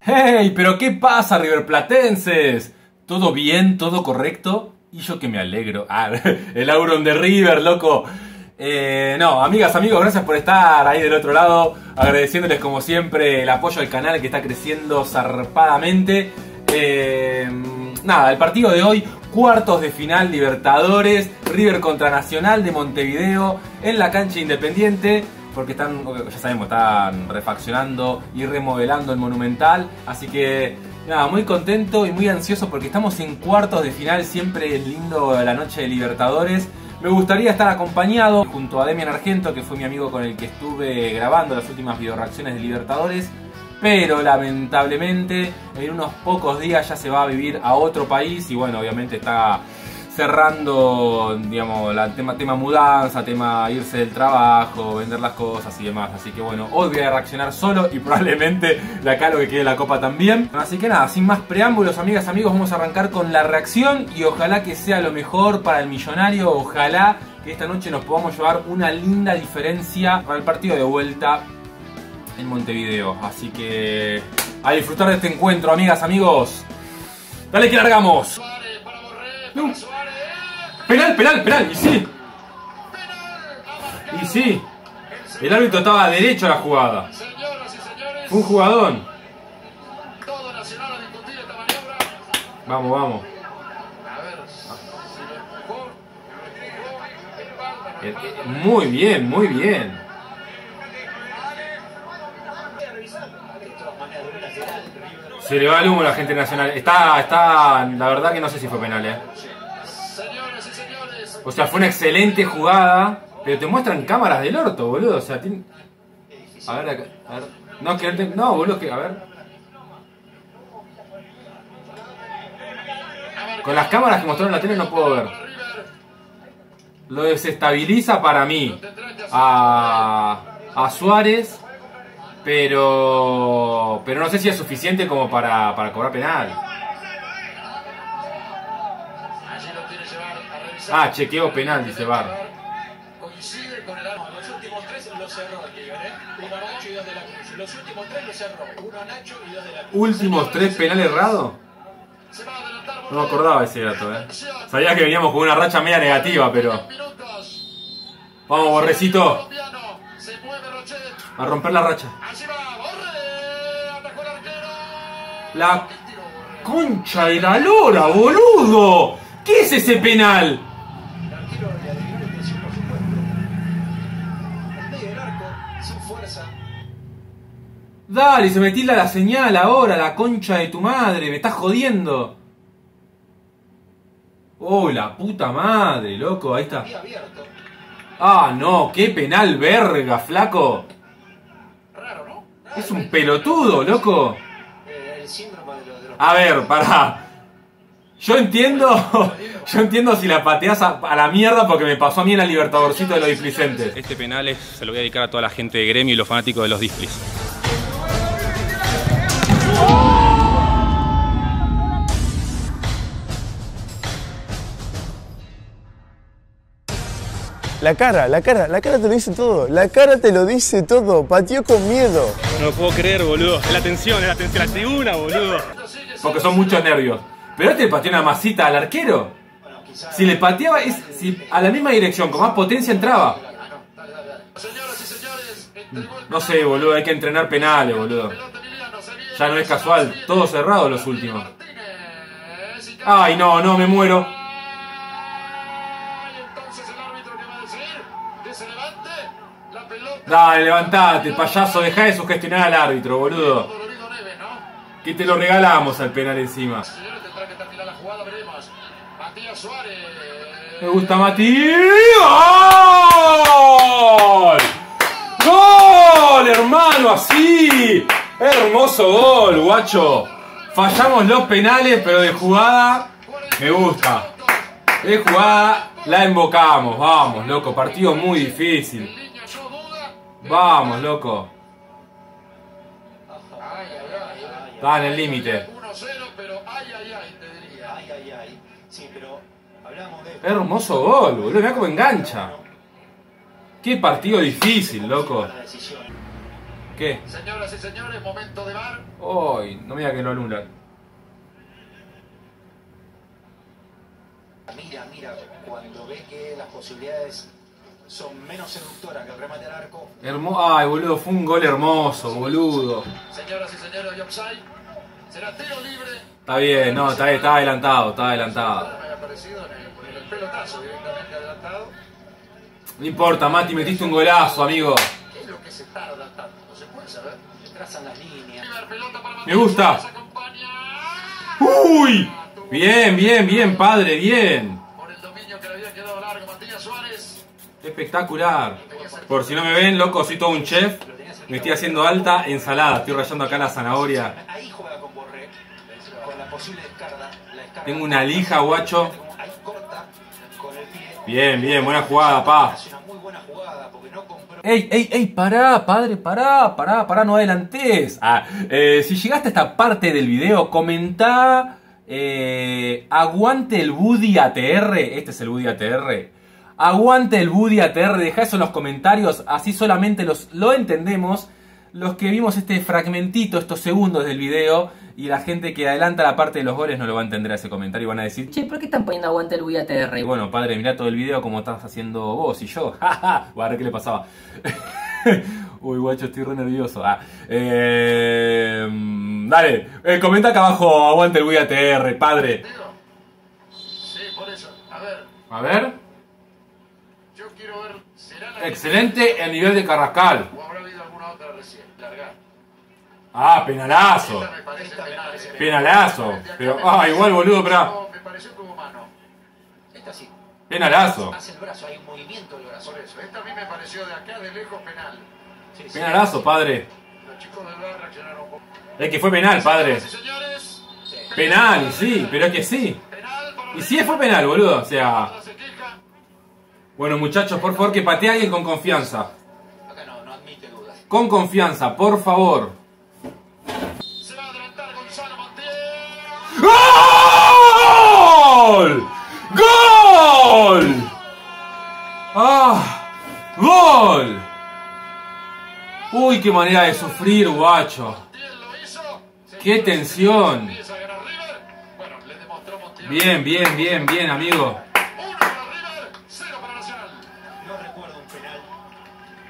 ¡Hey! ¿Pero qué pasa, Riverplatenses? ¿Todo bien? ¿Todo correcto? Y yo que me alegro. Ah, el Auron de River, loco. Eh, no, amigas, amigos, gracias por estar ahí del otro lado. Agradeciéndoles como siempre el apoyo al canal que está creciendo zarpadamente. Eh, nada, el partido de hoy, cuartos de final Libertadores, River contra Nacional de Montevideo en la cancha Independiente porque están, ya sabemos, están refaccionando y remodelando el Monumental. Así que, nada, muy contento y muy ansioso porque estamos en cuartos de final. Siempre es lindo la noche de Libertadores. Me gustaría estar acompañado junto a Demian Argento, que fue mi amigo con el que estuve grabando las últimas videoreacciones de Libertadores. Pero lamentablemente en unos pocos días ya se va a vivir a otro país y bueno, obviamente está cerrando, digamos, la tema, tema mudanza, tema irse del trabajo, vender las cosas y demás. Así que bueno, hoy voy a reaccionar solo y probablemente de acá lo que quede la copa también. Así que nada, sin más preámbulos, amigas, amigos, vamos a arrancar con la reacción y ojalá que sea lo mejor para el millonario. Ojalá que esta noche nos podamos llevar una linda diferencia para el partido de vuelta en Montevideo. Así que a disfrutar de este encuentro, amigas, amigos. Dale que largamos. No. Penal, penal, penal. Y sí, y sí. El árbitro estaba derecho a la jugada. Fue un jugadón. Vamos, vamos. Muy bien, muy bien. Se le va el humo a la gente nacional. Está, está, la verdad que no sé si fue penal, eh. O sea, fue una excelente jugada, pero te muestran cámaras del orto, boludo. O sea, tiene... A ver, acá, a ver. No, que no, boludo, que a ver. Con las cámaras que mostraron en la tele no puedo ver. Lo desestabiliza para mí a, a Suárez, pero pero no sé si es suficiente como para, para cobrar penal. Ah, chequeo penal, dice Bar. Coincide con el arma. Los últimos tres los River, ¿eh? Uno Nacho y dos de la Cruz. Los últimos tres los cerró. Uno Nacho y dos de la Cruz. Últimos tres a adelantar No me acordaba ese dato, eh. Sabía que veníamos con una racha media negativa, pero. Vamos, Borrecito, a romper la racha. Allí va Borre. Atacó el arquero. La concha de la lora, boludo. ¿Qué es ese penal? Dale, se me tilda la señal ahora, la concha de tu madre, me estás jodiendo. Oh, la puta madre, loco, ahí está. Ah, no, qué penal verga, flaco. Es un pelotudo, loco. El A ver, pará. Yo entiendo, yo entiendo si la pateas a, la mierda porque me pasó a mí en la Libertadorcito de los displicentes. Este penal se lo voy a dedicar a toda la gente de gremio y los fanáticos de los displis. La cara, la cara, la cara te lo dice todo. La cara te lo dice todo. Pateó con miedo. No lo puedo creer, boludo. Es la tensión, es la tensión, la tribuna, boludo. Porque son muchos nervios. Pero este le pateó una masita al arquero. Si le pateaba es, si a la misma dirección, con más potencia entraba. Señoras y señores, entregó el No sé, boludo, hay que entrenar penales, boludo. Ya no es casual, todo cerrado los últimos. Ay, no, no, me muero. Dale, levantate, payaso, dejá de sugestionar al árbitro, boludo. Que te lo regalamos al penal encima. Me gusta Mati. ¡Gol! ¡Gol, hermano! Así. Hermoso gol, guacho. Fallamos los penales, pero de jugada me gusta. De jugada la invocamos. Vamos, loco. Partido muy difícil. Vamos, loco. Está en el límite. 1-0, pero Ay, ay, ay, te diría. Ay, ay, ay. Sí, pero hablamos de. Hermoso gol, boludo. Mirá cómo engancha. Qué partido difícil, loco. ¿Qué? Señoras y señores, momento de bar. Uy, no me diga que lo anulan. Mira, mira, cuando ve que las posibilidades son menos seductoras que el remate al arco, Hermo Ay, boludo, fue un gol hermoso, boludo. Señoras y señores, offside. Será tiro libre. Está bien, no, está, está adelantado, está adelantado. No importa, Mati, metiste un golazo, amigo. ¿Qué es lo que se tarda tanto? No se puede saber. trazan las líneas. Me gusta. ¡Uy! Bien, bien, bien, padre, bien. Por el dominio que le había quedado largo Matías Suárez. Espectacular. Por si no me ven, loco, soy todo un chef. Me estoy haciendo alta ensalada. Estoy rayando acá la zanahoria. Ahí juega con Borré, con la posible descarga. La descarga Tengo una lija, guacho. Ahí corta con el pie. Bien, bien, buena jugada, pa. Ey, ey, ey, pará, padre, pará, pará, pará, no adelantes. Ah, eh, si llegaste a esta parte del video, comenta eh, aguante el Buddy ATR. Este es el Buddy ATR. Aguante el Buddy ATR, deja eso en los comentarios, así solamente los, lo entendemos. Los que vimos este fragmentito, estos segundos del video, y la gente que adelanta la parte de los goles no lo va a entender a ese comentario y van a decir, Che, ¿por qué están poniendo aguante el Wii y ATR? bueno, padre, mirá todo el video como estás haciendo vos y yo. Voy a ver qué le pasaba. Uy, guacho, estoy re nervioso. Ah, eh, dale, eh, comenta acá abajo, aguante el Wii ATR, padre. Sí, por eso. A ver, A ver. Quiero ver. ¿Será la Excelente el nivel de Carrascal. o habrá habido alguna otra recién? Largar. Ah, penalazo. Esta me parece penal. ese. Penalazo. Pero, ah, igual, boludo, pero. Me pareció como mano. Esta sí. Penalazo. Hace el brazo, hay un movimiento del brazo. Por eso. Esta a mí me pareció de acá de lejos penal. Sí, sí. Penalazo, padre. Los chicos del bar reaccionaron un poco. Es que fue penal, padre. Señores. Penal, sí, pero es que sí. Y sí fue penal, boludo. O sea. Bueno, muchachos, por favor, que patee a alguien con confianza. Acá no, no admite dudas. Con confianza, por favor. Se va a adelantar Gonzalo Montiel. ¡Gol! ¡Gol! ¡Ah! ¡Gol! Uy, qué manera de sufrir, guacho. Montiel lo hizo. Se ¡Qué tensión! Bien, bien, bien, bien, amigo. No recuerdo un penal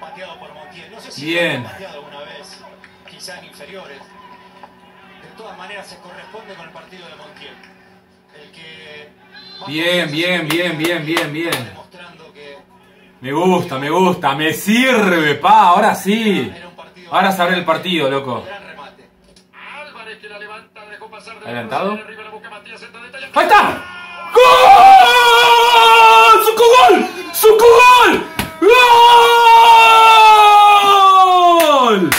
pateado por Montiel. No sé si Bien. lo pateado alguna vez, quizás en inferiores. De todas maneras se corresponde con el partido de Montiel. El que Bien, bien, bien, bien, bien, bien. Que Me gusta, me gusta, me sirve, pa, ahora sí. Ahora se abre el partido, loco. Gran remate. Álvarez que la levanta, dejó pasar de ¿Adelantado? ¡Ahí está! ¡Gol! ¡Suco gol! ¡Suco gol! ¡Gol!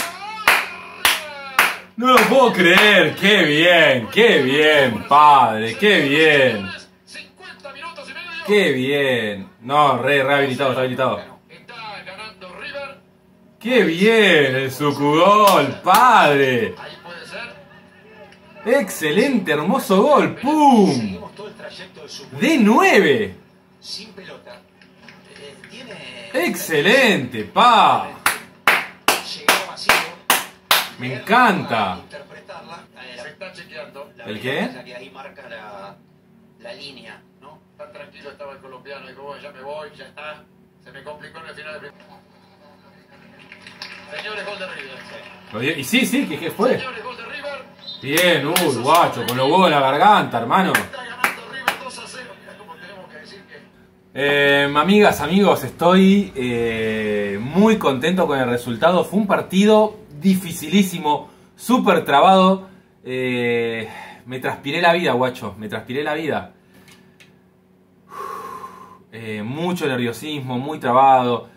No lo puedo creer, qué bien, qué bien, padre, qué bien, 50 minutos y medio. qué bien. No, re, rehabilitado, rehabilitado. Qué bien el sucugol, padre. Excelente, hermoso gol, ¡pum! De 9. sin pelota. Excelente, pa. Me encanta. Interpretarla. Se está chequeando. la ¿El qué? que ahí marca la, la línea, ¿no? Tan tranquilo estaba el colombiano. Dijo, bueno, ya me voy, ya está. Se me complicó en el final de Señores, gol de River. Y sí, sí, ¿qué, qué fue? Señores, gol de River. Bien, uy, guacho, con los huevos en la garganta, hermano. Eh, amigas, amigos, estoy eh, muy contento con el resultado. Fue un partido dificilísimo, súper trabado. Eh, me transpiré la vida, guacho, me transpiré la vida. Eh, mucho nerviosismo, muy trabado.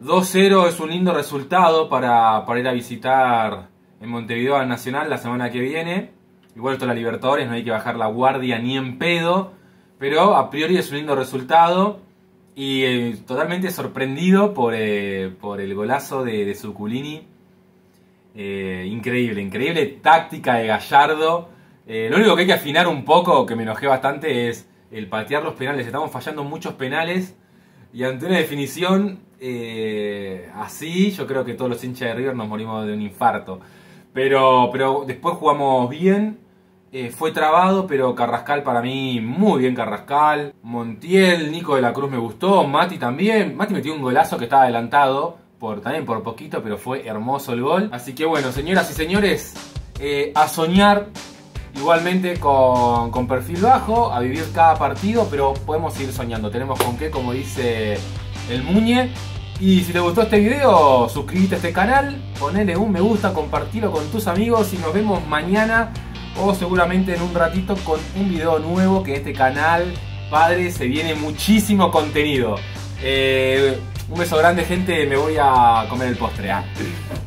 2-0 es un lindo resultado para, para ir a visitar en Montevideo al Nacional la semana que viene. Igual esto es la Libertadores, no hay que bajar la guardia ni en pedo. Pero a priori es un lindo resultado. Y eh, totalmente sorprendido por, eh, por el golazo de, de Zuculini. Eh, increíble, increíble táctica de Gallardo. Lo único que hay que afinar un poco, que me enojé bastante, es el patear los penales. Estamos fallando muchos penales y ante una definición así, yo creo que todos los hinchas de River nos morimos de un infarto. Pero, pero después jugamos bien. Eh, fue trabado, pero Carrascal para mí, muy bien Carrascal. Montiel, Nico de la Cruz me gustó. Mati también. Mati metió un golazo que estaba adelantado. Por, también por poquito, pero fue hermoso el gol. Así que bueno, señoras y señores, eh, a soñar igualmente con, con perfil bajo, a vivir cada partido, pero podemos seguir soñando. Tenemos con qué, como dice el Muñe. Y si te gustó este video, suscríbete a este canal, ponele un me gusta, compartilo con tus amigos y nos vemos mañana o seguramente en un ratito con un video nuevo que este canal, padre, se viene muchísimo contenido. Eh, un beso grande gente, me voy a comer el postre. ah.